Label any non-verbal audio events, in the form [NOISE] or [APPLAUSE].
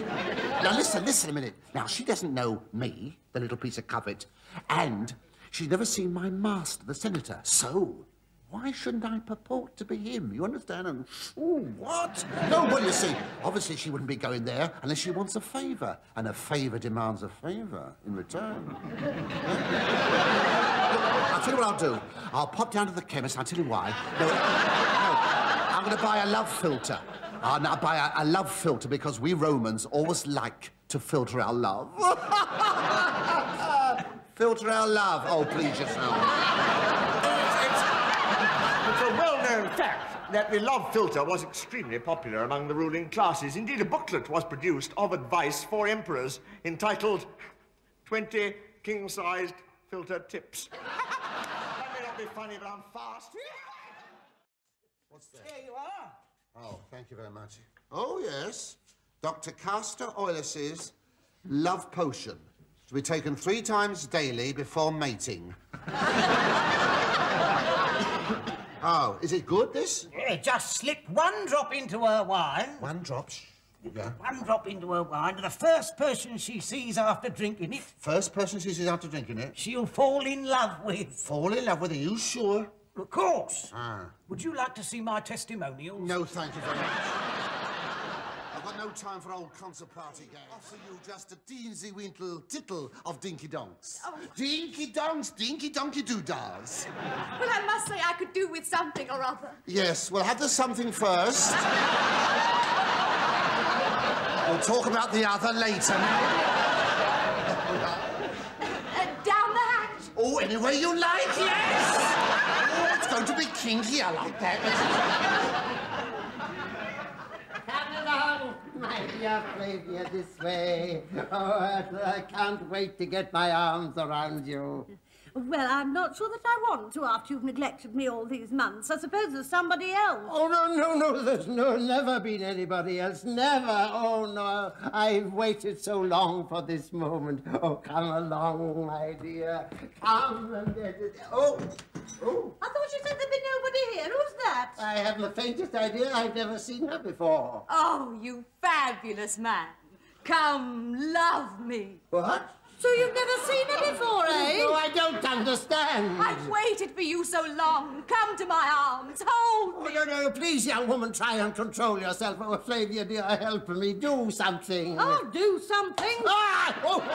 now, listen, listen a minute. Now, she doesn't know me, the little piece of covet, and she's never seen my master, the senator. So, why shouldn't I purport to be him? You understand? And, what? No, well, you see, obviously she wouldn't be going there unless she wants a favour, and a favour demands a favour in return. [LAUGHS] I'll tell you what I'll do. I'll pop down to the chemist. I'll tell you why. No, no I'm going to buy a love filter. I'll now buy a, a love filter because we Romans always like to filter our love. [LAUGHS] filter our love. Oh, please yourself. It's a well-known fact that the love filter was extremely popular among the ruling classes. Indeed, a booklet was produced of advice for emperors entitled 20 King-Sized Filter Tips. [LAUGHS] that may not be funny, but I'm fast. What's that? Here you are. Oh, thank you very much. Oh, yes. Dr. Castor Oilis's love potion to be taken three times daily before mating. [LAUGHS] oh, is it good, this? Yeah, just slip one drop into her wine. One drop. Yeah. One drop into her wine, and the first person she sees after drinking it, First person she sees after drinking it, she'll fall in love with. fall in love with it. You sure? Of course. Ah. Would you like to see my testimonials? No, thank you very much. I've got no time for old concert party games. Offer you just a teensy weensy tittle of dinky donks. Dinky donks, dinky donkey doodads. Well, I must say I could do with something or other. Yes, we'll have the something first. we'll talk about the other later. Uh, down the hatch. Oh, any way you like, yes! To be kinky, I like that. Come along, my dear Flavia, this way. Oh, I can't wait to get my arms around you. Well, I'm not sure that I want to after you've neglected me all these months. I suppose there's somebody else. Oh, no, no, no, there's no, never been anybody else, never. Oh, no, I've waited so long for this moment. Oh, come along, my dear. Come and. Oh, oh, You said there'd be nobody here. Who's that? I haven't the faintest idea. I've never seen her before. Oh, you fabulous man. Come, love me. What? So you've never seen her before, eh? No, I don't understand. I've waited for you so long. Come to my arms. Hold Oh, no, no, please, young woman, try and control yourself. Oh, Flavia, dear, help me. Do something. I'll do something. Ah! Oh, oh,